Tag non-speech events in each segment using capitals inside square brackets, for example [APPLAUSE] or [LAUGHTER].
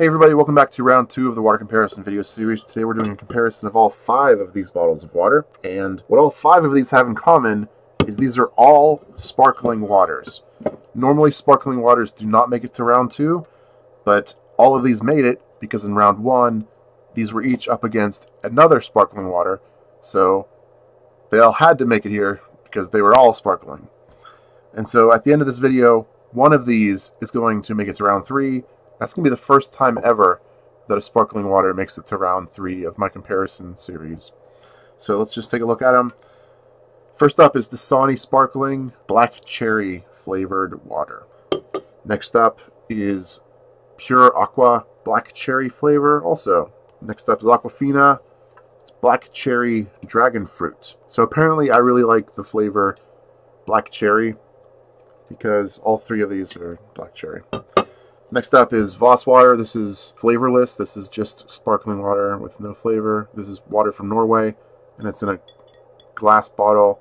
Hey everybody, welcome back to round two of the water comparison video series. Today we're doing a comparison of all five of these bottles of water. And what all five of these have in common is these are all sparkling waters. Normally sparkling waters do not make it to round two, but all of these made it because in round one, these were each up against another sparkling water. So they all had to make it here because they were all sparkling. And so at the end of this video, one of these is going to make it to round three, that's going to be the first time ever that a sparkling water makes it to round three of my comparison series. So let's just take a look at them. First up is the Dasani Sparkling Black Cherry Flavored Water. Next up is Pur Aqua Black Cherry Flavor also. Next up is Aquafina Black Cherry Dragon Fruit. So apparently I really like the flavor Black Cherry because all three of these are Black Cherry. Next up is Voss water. This is flavorless. This is just sparkling water with no flavor. This is water from Norway, and it's in a glass bottle.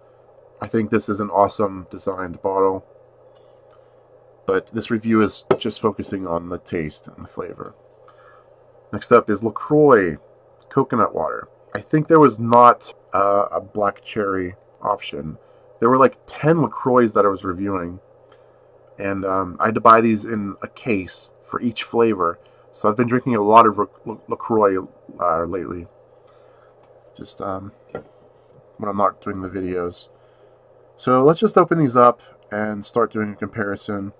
I think this is an awesome designed bottle. But this review is just focusing on the taste and the flavor. Next up is LaCroix coconut water. I think there was not uh, a black cherry option. There were like 10 LaCroix that I was reviewing and um, I had to buy these in a case for each flavor. So I've been drinking a lot of LaCroix uh, lately. Just um, when I'm not doing the videos. So let's just open these up and start doing a comparison.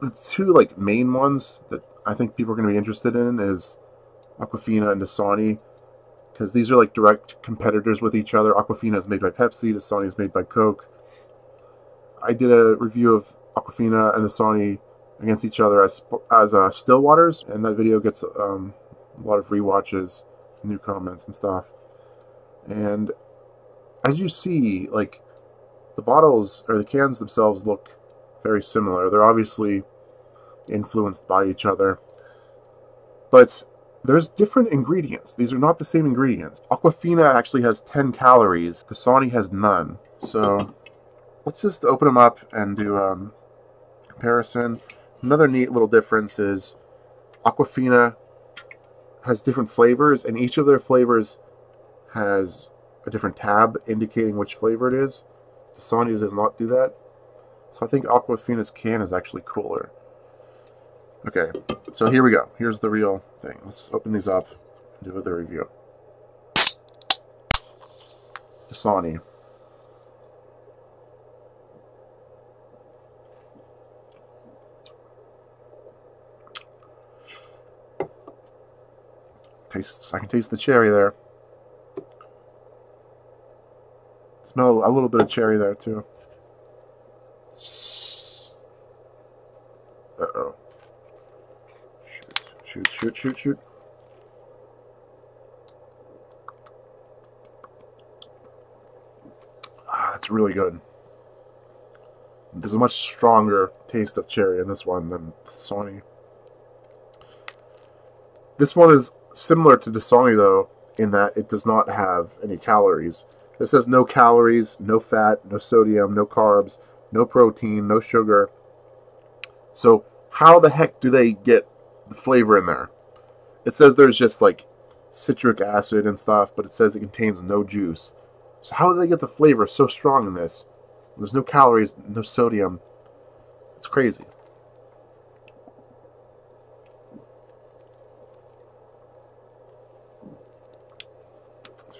The two like main ones that I think people are going to be interested in is Aquafina and Dasani because these are like direct competitors with each other. Aquafina is made by Pepsi, Dasani is made by Coke. I did a review of Aquafina and Dasani against each other as as uh, still waters, and that video gets um, a lot of re-watches, new comments, and stuff. And as you see, like the bottles or the cans themselves look very similar. They're obviously influenced by each other, but there's different ingredients. These are not the same ingredients. Aquafina actually has 10 calories. Dasani has none. So let's just open them up and do um, comparison. Another neat little difference is Aquafina has different flavors, and each of their flavors has a different tab indicating which flavor it is. Dasani does not do that. So I think Aquafina's can is actually cooler. Okay, so here we go. Here's the real thing. Let's open these up and do the review. Dasani. Tastes. I can taste the cherry there. Smell a little bit of cherry there too. Uh oh. Shoot, shoot, shoot, shoot, shoot. Ah, that's really good. There's a much stronger taste of cherry in this one than Sony. This one is similar to Dasani though, in that it does not have any calories. This has no calories, no fat, no sodium, no carbs, no protein, no sugar. So how the heck do they get the flavor in there? It says there's just like citric acid and stuff, but it says it contains no juice. So how do they get the flavor so strong in this? There's no calories, no sodium. It's crazy.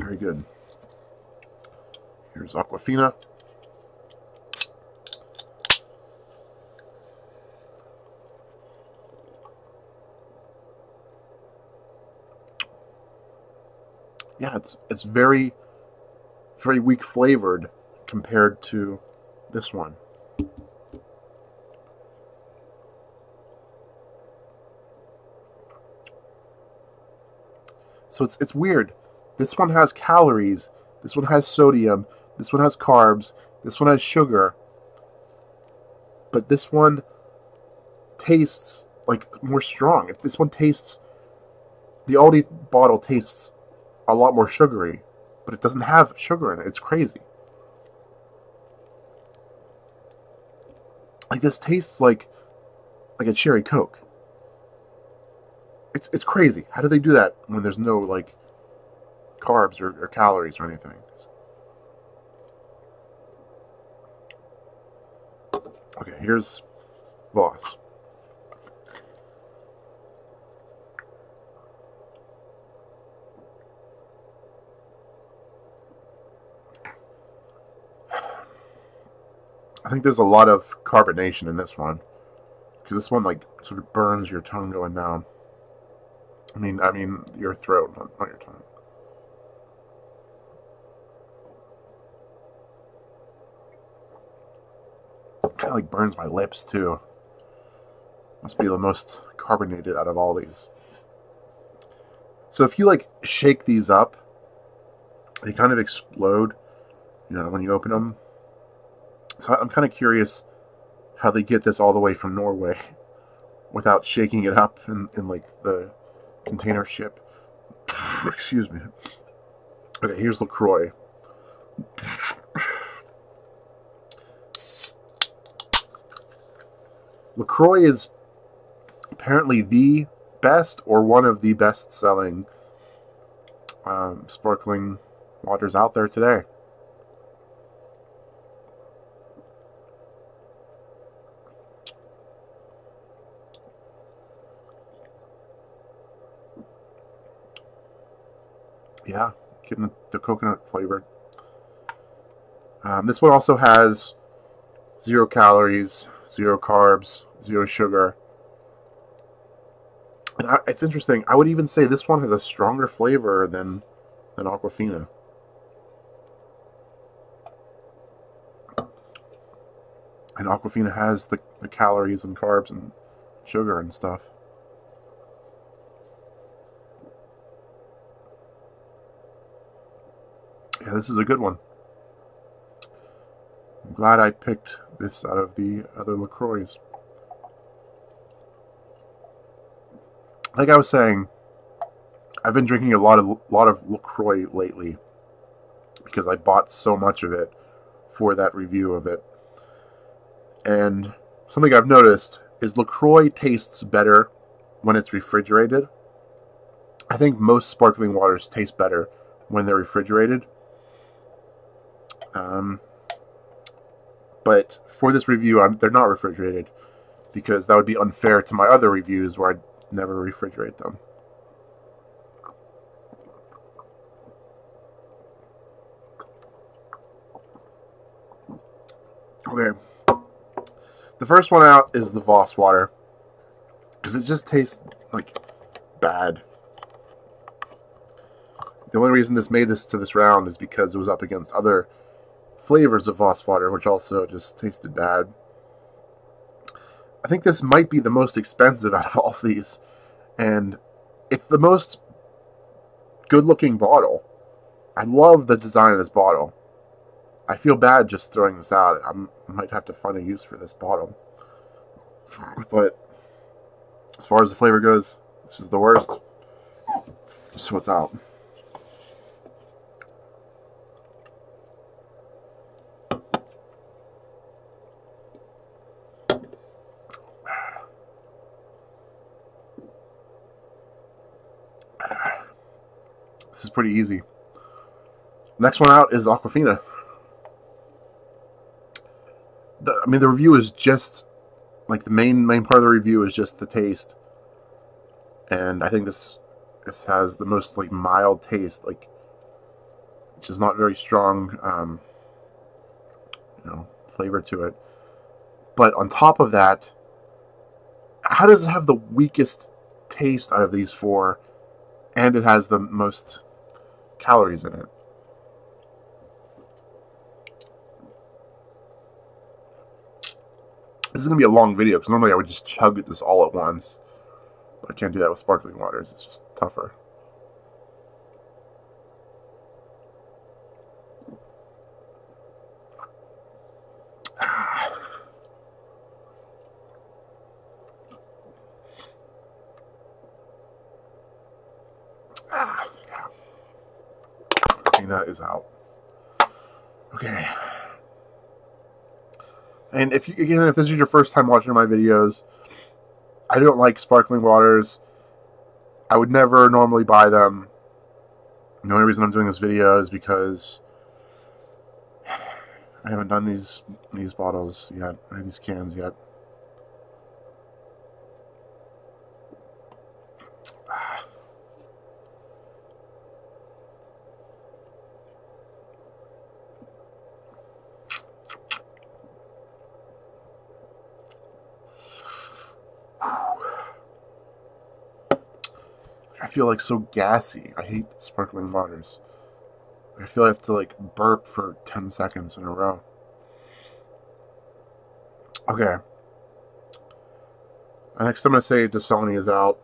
Very good. Here's Aquafina. Yeah, it's it's very very weak flavored compared to this one. So it's it's weird this one has calories. This one has sodium. This one has carbs. This one has sugar. But this one tastes like more strong. This one tastes. The Aldi bottle tastes a lot more sugary, but it doesn't have sugar in it. It's crazy. Like this tastes like like a cherry Coke. It's it's crazy. How do they do that when there's no like carbs or, or calories or anything? Okay, here's Voss. I think there's a lot of carbonation in this one because this one like sort of burns your tongue going down. I mean, I mean your throat, not, not your tongue. Kind of like burns my lips too. Must be the most carbonated out of all these. So if you like shake these up, they kind of explode. You know, when you open them. So I'm kind of curious how they get this all the way from Norway [LAUGHS] without shaking it up in, in like the container ship. [COUGHS] Excuse me. Okay, here's LaCroix. LaCroix is apparently the best or one of the best selling um, sparkling waters out there today. yeah, getting the, the coconut flavor. Um, this one also has zero calories, zero carbs, zero sugar. And I, it's interesting. I would even say this one has a stronger flavor than than Aquafina. And Aquafina has the, the calories and carbs and sugar and stuff. Yeah, this is a good one. I'm glad I picked this out of the other LaCroix. Like I was saying, I've been drinking a lot of lot of LaCroix lately because I bought so much of it for that review of it. And something I've noticed is LaCroix tastes better when it's refrigerated. I think most sparkling waters taste better when they're refrigerated. Um, but for this review, I'm, they're not refrigerated because that would be unfair to my other reviews where I'd never refrigerate them. Okay. The first one out is the Voss water. Because it just tastes like bad. The only reason this made this to this round is because it was up against other flavors of Voss water, which also just tasted bad. I think this might be the most expensive out of all of these, and it's the most good-looking bottle. I love the design of this bottle. I feel bad just throwing this out. I'm, I might have to find a use for this bottle. But as far as the flavor goes, this is the worst. So it's out. This is pretty easy. Next one out is Aquafina. I mean, the review is just like the main main part of the review is just the taste, and I think this this has the most like mild taste, like which is not very strong, um, you know, flavor to it. But on top of that, how does it have the weakest taste out of these four, and it has the most calories in it. This is going to be a long video because normally I would just chug this all at once. But I can't do that with sparkling waters. It's just tougher. Out. Okay. And if you again, if this is your first time watching my videos, I don't like sparkling waters. I would never normally buy them. The only reason I'm doing this video is because I haven't done these these bottles yet, or these cans yet. I feel like so gassy. I hate sparkling waters. I feel I have to like burp for 10 seconds in a row. Okay. Next, I'm going to say Dasani is out.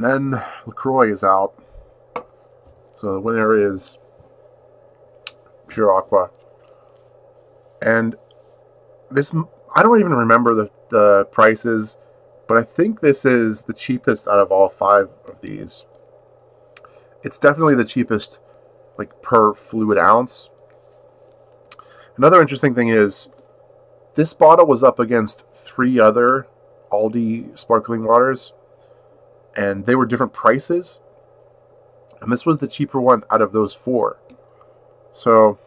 And then LaCroix is out. So the winner is Pur Aqua. And this, I don't even remember the, the prices, but I think this is the cheapest out of all five of these. It's definitely the cheapest, like per fluid ounce. Another interesting thing is, this bottle was up against three other Aldi sparkling waters and they were different prices. And this was the cheaper one out of those four. So,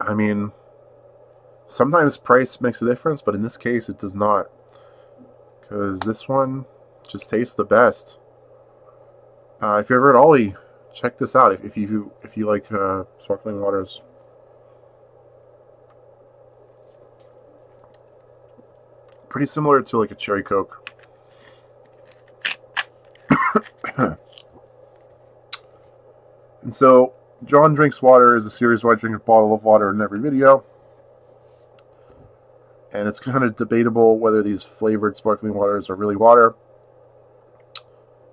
I mean, sometimes price makes a difference, but in this case, it does not. Because this one just tastes the best. Uh, if you're ever at Aldi, check this out. If, if you if you like uh, sparkling waters. Pretty similar to like a cherry coke. And so, Jon Drinks Water is a series where I drink a bottle of water in every video. And it's kind of debatable whether these flavored sparkling waters are really water.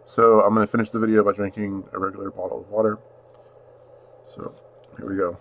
So I'm going to finish the video by drinking a regular bottle of water. So, here we go.